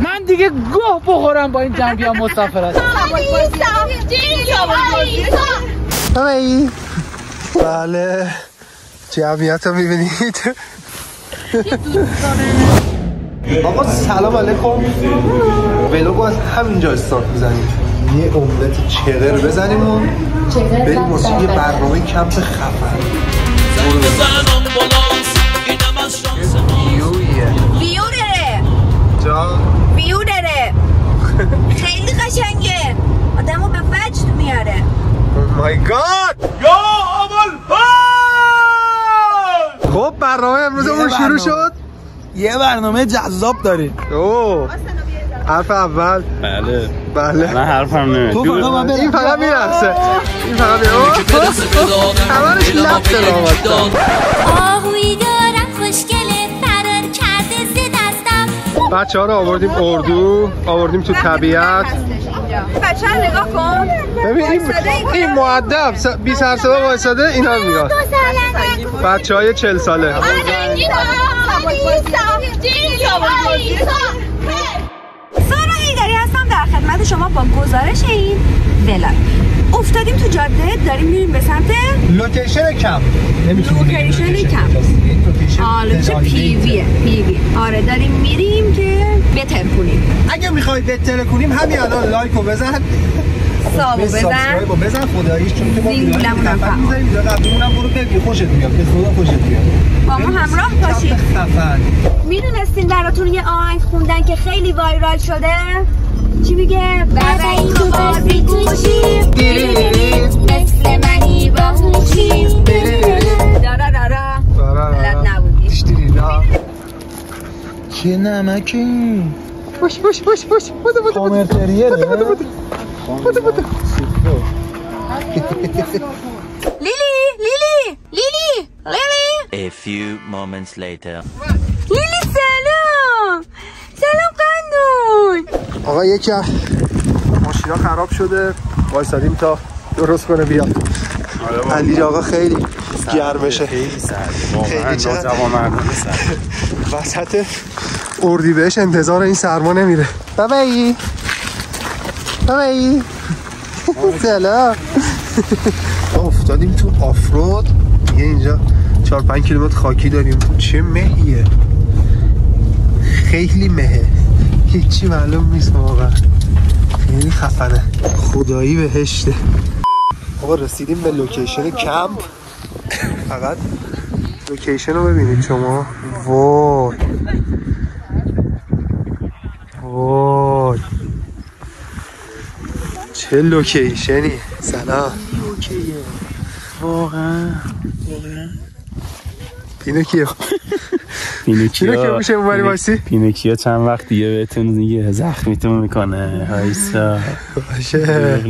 من دیگه گوه بخورم با این جنبی ها مسافرت بله. جمعیت رو می‌بینید؟ آقا سلام علیکم. ولوگو از همینجا استارت می‌زنیم. یه املت چغر بزنیم و بریم واسه یه برنامه کمپ خفن. مای گاد! خب برنامه امروزمون شروع شد؟ یه برنامه جذاب داری اوه حرف اول. بله. بله. من حرفم نمید تو فقط این فقط میرقصه این فقط میرقصه همانش لفت لامد آهوی دارم خوشگله فرار کرده ز دستم. بچه ها رو آوردیم اردو آوردیم تو طبیعت. بچه نگاه کن. ببین این, این معدب بی سر صدا وایساده اینا میگن بچه های چل ساله. در خدمت شما با گزارش این ولاگ افتادیم تو جاده داریم میریم به سمت لوکیشن کم. لوکیشن کم. آره چه پیویه پیوی آره داریم میریم که بتر کنیم. اگه می‌خوای بهتره کنیم همین الان لایک رو بزن. سابو بزن بزن. خداییش چون که ما خفن فعال. می‌ذاریم. هم برو ببین خوشت میاد. به خدا خوشت میاد. با ما همراه باشید. خفن. می‌دونستین براتون یه آهنگ خوندن که خیلی وایرال شده؟ چی میگه بابایی تو بازی گوشی مثل منی باهوشی دارا دارا. بلد نبودی. چه نمکی؟ باش باش باش باش بوده بوده بوده کامرتریه بوده بوده بوده بوده لیلی لیلی لیلی. لیلی. A few moments later. لیلی سلام سلام قندون آقا یکی از ماشینا خراب شده. وایسادیم تا درست کنه بیاد. علی آقا خیلی گرمشه. خیلی سرد خیلی واقعا چند؟ وسط اردی بهش انتظار این سرما نمیره. بابایی. بابایی. سلام. ما افتادیم تو آفرود. دیگه اینجا 4 5 کیلومتر خاکی داریم. چه مهیه؟ خیلی مهه. هیچی معلوم نیست واقعا. خیلی خفنه. خدایی بهشته. آقا رسیدیم به لوکیشن کمپ. فقط لوکیشن رو ببینید شما. وای. وای. چه لوکیشنی. سلام. واقعا؟ اینو کیه؟ پینوکیا اینو که میشه اونوری وایسی؟ پینوکیا چند وقت دیگه بهتون دیگه زخمیتون می‌کنه. هایسا باشه.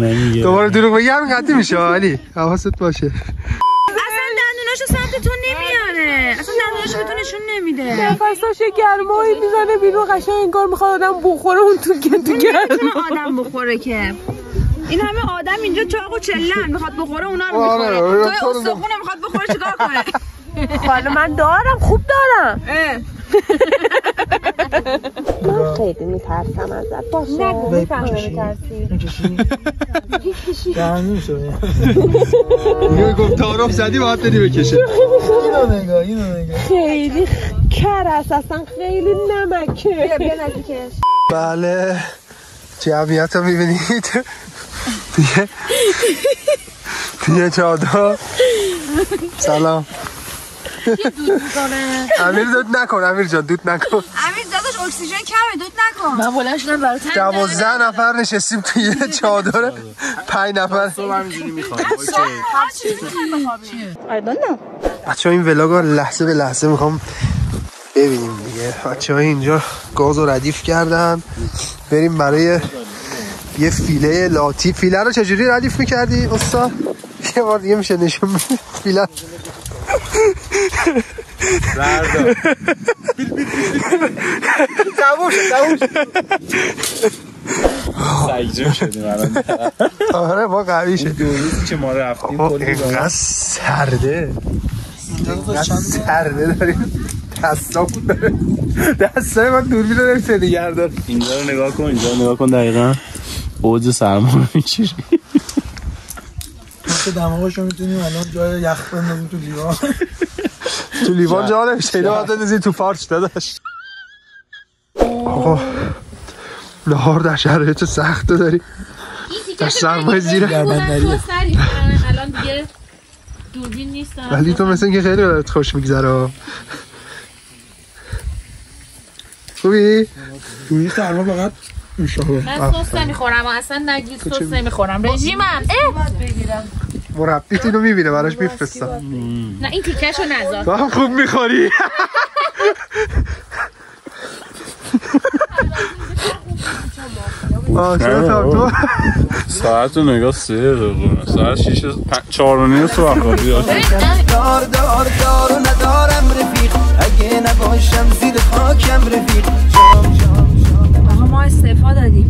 دوباره دروغ بگی همین قطعی میشه علی. حواست باشه. اصلا دندوناشو سمت تو نمیاره. اصلا دندوناشو به تو نشون نمیده. نفساش گرمایی می‌زنه بیرون قشنگ انگار می‌خواد آدم بخوره اون تو که تو گرم. آدم بخوره که. این همه آدم اینجا چاق و چلن می‌خواد بخوره اونا رو آره، می‌خوره. آره، توی تو استخونه می‌خواد بخوره چیکار کنه؟ حالا من دارم خوب دارم. من خیلی میترسم ازت. باشه. نگو می‌فهمه میترسی. دهنی شده اینو گفت تعارف زدی باید بدی بکشه اینو نگاه اینو نگاه. خیلی کر است اصلا خیلی نمکه. بله. جمعیت رو می‌بینید؟ دیگه. دیگه چادر. سلام. امیر دود نکن امیر جان دود نکن. امیر داداش اکسیژن کمه دود نکن. من بلند شدم برات دوازده نفر نشستیم توی یه چادر. پنج نفر. تو همینجوری می‌خوام بچه ها این ولاگ رو لحظه به لحظه می‌خوام ببینیم دیگه. بچه های اینجا گاز رو ردیف کردن. بریم برای یه فیله لاتی. فیله رو چجوری ردیف می‌کردی استاد؟ یه بار دیگه میشه نشون بدی؟ فیله تموم شد تموم شد سجده شدیم الان. آره ما قوی شد دو روزی که ما رفتیم کلی اینقدر سرده. اینقدر سرده داریم. کسا بود داره. دستای من دوربین رو نمی‌تونه نگه داره اینجا رو نگاه کن اینجا رو نگاه کن دقیقا. اوج سرما رو میچیری مثل دماغش رو می‌تونیم الان جای یخ بندازیم تو لیوان. تو لیوان جا نمیشه. اینو باید تو فارچ داداش. آقا نهار در شرایط سخت داری در سرمایه زیر. الان دیگه دوربین نیست ولی تو مثل اینکه خیلی بهت خوش میگذره. خوبی؟ توی سرما فقط من سس نمی‌خورم اصلا نگید سس نمی‌خورم. رژیمم. اه! مربیت اینو می‌بینه براش میفرستم نه این تیکشو نذار تو هم خوب می‌خوری. تو ساعت رو نگاه سه دقیقه. ساعت شیش چهار و نیم صبح خوابی دار دار دار و ندارم رفیق. اگه نباشم زیر خاکم رفیق. جام جام. آقا ما استعفا دادیم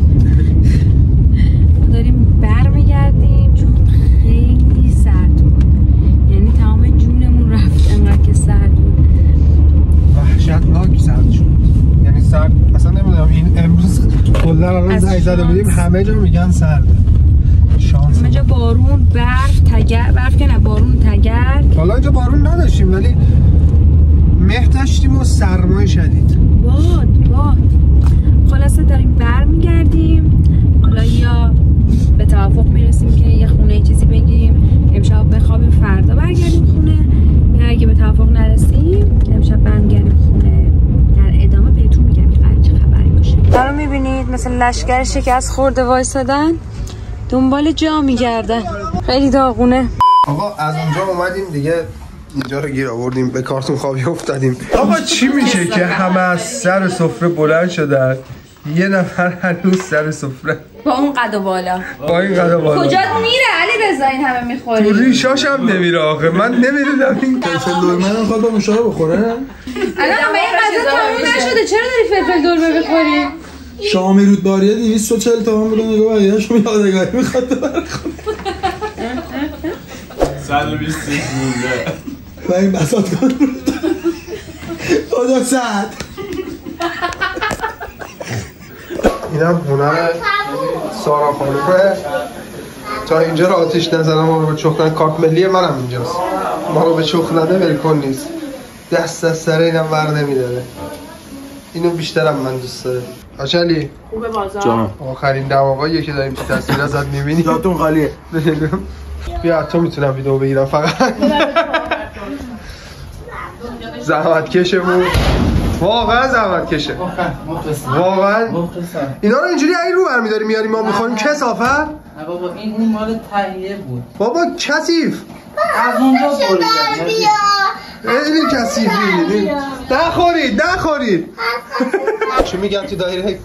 ما داریم برمیگردیم چون خیلی سرد بود یعنی تمام جونمون رفت انقدر که سرد بود وحشتناک سرد شد یعنی سرد اصلا نمی‌دونم این امروز کلا الان از زنگ زده بودیم. همه جا میگن سرده. شانس همه جا بارون برف تگر برف که نه بارون تگر. حالا اینجا بارون نداشتیم ولی مه داشتیم و سرمای شدید باد باد خلاصه داریم برمیگردیم حالا یا به توافق می‌رسیم که یه خونه چیزی بگیریم امشب بخوابیم فردا برگردیم خونه یا اگه به توافق نرسیم امشب برمیگردیم خونه در ادامه بهتون میگم که قرار چه خبری باشه دارو می‌بینید مثل لشکر شکست خورده وایسادن. دنبال جا میگردن. خیلی داغونه. آقا از اونجا اومدیم دیگه. اینجا رو گیر آوردیم. به کارتون خوابی افتادیم. آقا چی میشه که همه از سر سفره بلند شدن؟ یه نفر هنوز سر سفره. با اون قد و بالا. با این قدر بالا. کجا میره؟ علی رضا این همه تو می‌خوری ریشاش هم نمیره آخه من نمی‌دونم این فلفل دلمه می‌خواد با مشاهده بخوره. الان به این غذا تموم نشده. چرا داری فلفل دلمه بخوری؟ شامی رود باریه 240 تومن بوده نگاه بقیه‌اش یادگاری می‌خواد ببره سال بیست مونده. و این بساط کن خدا سعد. اینم هنر سارا خانومه. تا اینجا رو آتیش نزنم ما رو به چخ کارت ملی منم اینجاست. ما رو به چخ نده ولکن نیست. دست از سر اینم ور نمیداره. اینو بیشترم من دوست داره آشالی جان. آخرین دماغایی که داریم تو تصویر ازت می‌بینی جاتون خالیه بیا تو می‌تونم ویدیو بگیرم فقط. زحمت کشه بود واقعا زحمت کشه واقعا. اینا رو اینجوری این رو برمیداری میاری ما می‌خوایم کسافت؟ بابا این اون مال تهیه بود. بابا کثیف. از اونجا بریدن خیلی کثیفی. نخورید نخورید. چی میگن تو دایره؟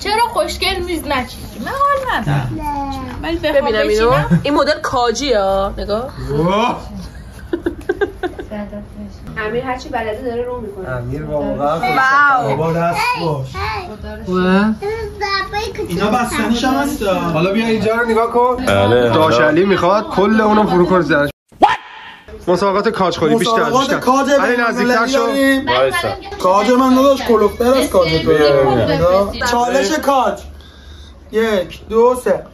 چرا خوشگل میز نچیدی من حال ندارم. ولی ببینم اینو. این مدل کاجی ها نگاه. امیر هرچی بلده داره رو می‌کنه. امیر واقعا بابا دست باش. اینا بستنیش هم هست حالا بیا اینجا رو نگاه کن. بله داشلی می‌خواد کل اونو فرو کنه. زنش مسابقات کاج خوری بیشتر مسابقات بیشتر کاج علی نزدیکتر شو. وایسا. کاج من داداش کلوفتر از کاج تو. نگاه. چالش کاج. یک دو سه.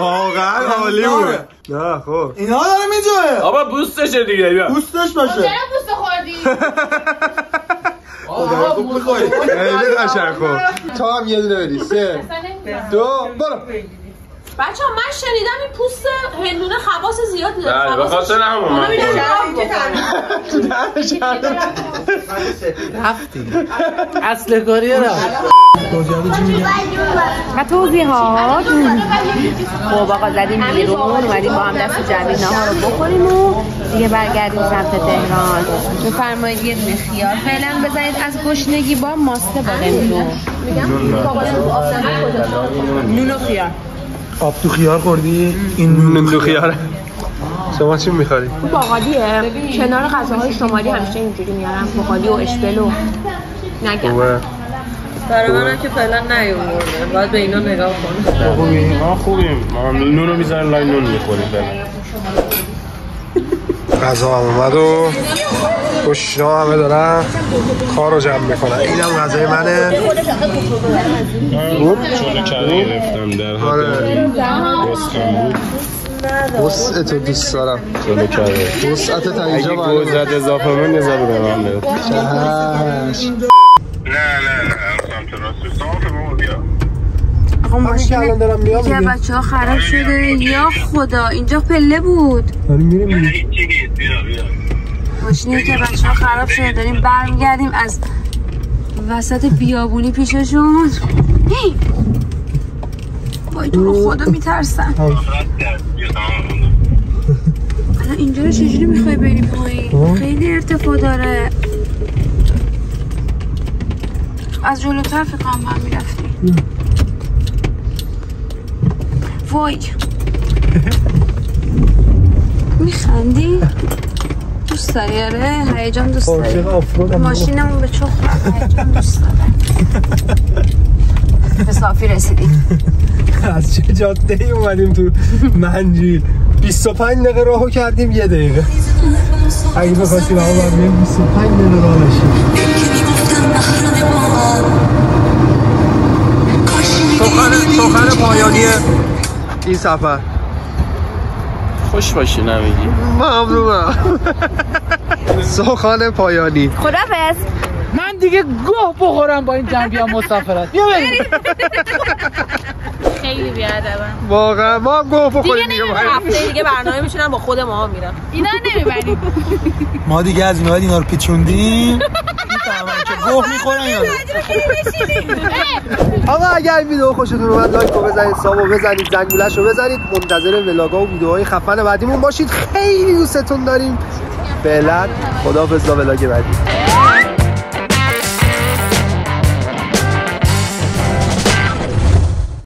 واقعا عالی بود. نه خب. اینا داره میجوه. آبا بوستشه دیگه بیا. پوستش باشه. چرا پوست خوردی؟ خدا خوب می‌خوری. خیلی قشنگ خب تا هم یه دونه بدی. سه دو برو. بچه ها من شنیدم این پوست هندونه خواص زیادی داره بله به خاطر همون من اصل کاری رفت میگن و توضیحات خب آقا زدیم بیرون اومدیم با هم دست جمعی نهار رو بخوریم و دیگه برگردیم سمت تهران. بفرمایید یه دونه خیار. فعلا بزنید از گشنگی با ماسته بادم نون و خیار. آب تو خیار خوردی؟ این نندو خیاره. شما چی می‌خوری؟ باقالیه. کنار غذاهای شمالی همیشه اینجوری میارم. باقالی و اشبل و نگم. برای منم که فعلا نیومده باید به اینا نگاه کنم. خوبیم ما خوبیم. ما نونو می‌ذاریم لای نون می‌خوریم فعلا. غذا هم اومد و گشنا همه دارن کار رو جمع می‌کنن. این هم غذای منه. چون کره گرفتم در آره. حد بود. وسعت رو دوست دارم. چون کره وسعت تا اگه اینجا گوزت اضافه من نظر به من بده. چهش آقا ماشین الان دارم میام دیگه. بچه ها خراب شده. یا خدا اینجا پله بود. داریم میریم دیگه. ماشین یکی بچه ها خراب شده. داریم برمیگردیم از وسط بیابونی پیششون. هی! وای تو رو خدا میترسم الان اینجا رو چجوری می‌خوای بری پایین؟ خیلی ارتفاع داره. از جلوتر فکر کنم هم می‌رفتی وای. میخندی؟ دوست داری؟ آره هیجان دوست داری. ماشینمون به چخ. هیجان دوست داره. به صافی رسیدیم از چه جاده ای اومدیم تو منجیل 25 دقیقه راهو کردیم یه دقیقه. اگه بخواستیم آقا برمیم 25 دقیقه راه داشتیم سخن سخن پایانی این سفر. خوش باشی نمیگی ممنونم. سخن پایانی. خدافز من دیگه گوه بخورم با این جنبی مسافرت. بیا بریم. خیلی بیادبم. واقعا ما هم گفت بخوریم دیگه باید. هفته دیگه برنامه میشونم با خود ما میرم. اینا نمی‌بریم. ما دیگه از این اینا رو پیچوندیم. گوه می‌خورن یا آقا اگر این ویدیو خوشتون اومد لایک رو بزنید سابو بزنید زنگولش رو بزنید. منتظر ولاگا و ویدیوهای خفن بعدیمون باشید. خیلی دوستتون داریم. فعلا خداحافظ تا ولاگ بعدی.